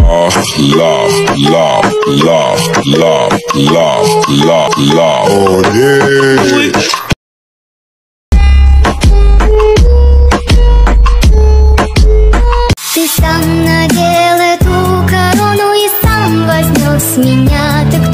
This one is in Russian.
love, love, love, love, love, love, love, love. Oh. Ты сам надел эту корону и сам возьмешь с меня, так